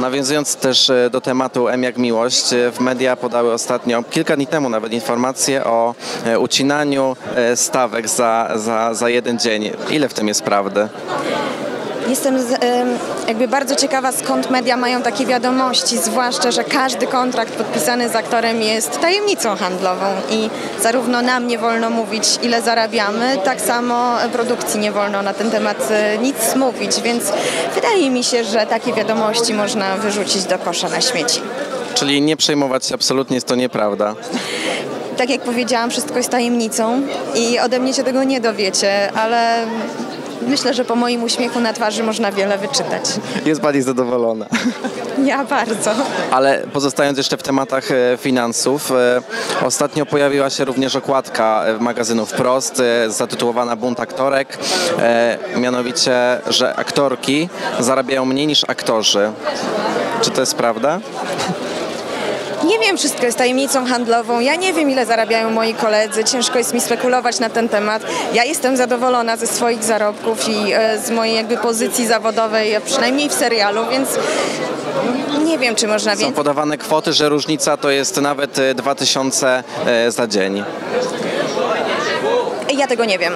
Nawiązując też e, do tematu M jak miłość, e, w media podały ostatnio, kilka dni temu nawet informacje o e, ucinaniu stawek za, za, za jeden dzień. Ile w tym jest prawdy? Jestem z, jakby bardzo ciekawa, skąd media mają takie wiadomości, zwłaszcza, że każdy kontrakt podpisany z aktorem jest tajemnicą handlową i zarówno nam nie wolno mówić, ile zarabiamy, tak samo produkcji nie wolno na ten temat e, nic mówić, więc wydaje mi się, że takie wiadomości można wyrzucić do kosza na śmieci. Czyli nie przejmować się absolutnie, jest to nieprawda. Tak jak powiedziałam, wszystko jest tajemnicą i ode mnie się tego nie dowiecie, ale myślę, że po moim uśmiechu na twarzy można wiele wyczytać. Jest Pani zadowolona. Ja bardzo. Ale pozostając jeszcze w tematach e, finansów, e, ostatnio pojawiła się również okładka e, magazynu Wprost zatytułowana Bunt aktorek, mianowicie, że aktorki zarabiają mniej niż aktorzy. Czy to jest prawda? Nie wiem, wszystko jest tajemnicą handlową. Ja nie wiem, ile zarabiają moi koledzy. Ciężko jest mi spekulować na ten temat. Ja jestem zadowolona ze swoich zarobków i e, z mojej jakby pozycji zawodowej, przynajmniej w serialu, więc nie wiem, czy można Są więcej. podawane kwoty, że różnica to jest nawet e, 2000 e, za dzień. Ja tego nie wiem.